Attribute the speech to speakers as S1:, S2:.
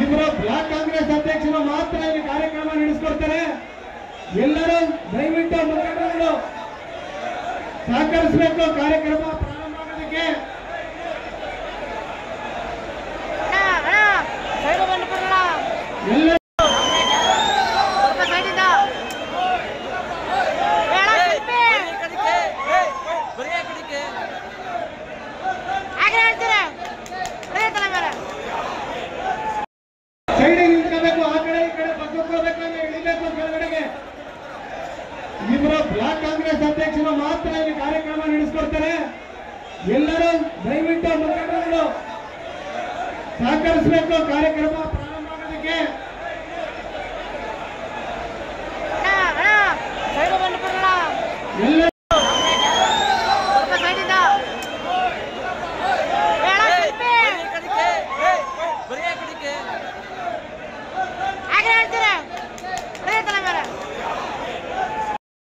S1: ಇಬ್ಬರು ಬ್ಲಾಕ್ ಕಾಂಗ್ರೆಸ್ ಅಧ್ಯಕ್ಷರು ಮಾತ್ರ ಇಲ್ಲಿ ಕಾರ್ಯಕ್ರಮ ನಡೆಸ್ಕೊಡ್ತಾರೆ. ಎಲ್ಲರೂ ದಯವಿಟ್ಟು ಮುಖಂಡರು ಸಹಕರಿಸಬೇಕು ಕಾರ್ಯಕ್ರಮ ಪ್ರಾರಂಭ
S2: ಬಿಡೋಣ
S1: ಎಲ್ಲ
S2: ಹಾಗೆ ಹೇಳ್ತೀರಾ?
S1: ಬ್ಲಾಕ್ ಕಾಂಗ್ರೆಸ್ ಅಧ್ಯಕ್ಷರು ಮಾತ್ರ ಇಲ್ಲಿ ಕಾರ್ಯಕ್ರಮ ನಡೆಸ್ಕೊಡ್ತಾರೆ. ಎಲ್ಲರೂ ದಯವಿಟ್ಟು ಮುಖಂಡರು ಸಹಕರಿಸಬೇಕು ಕಾರ್ಯಕ್ರಮ ಪ್ರಾರಂಭ ಆಗೋದಕ್ಕೆ. ಎಲ್ಲರೂ ಆಗ್ರೆ ಹೇಳ್ತೀರಾ?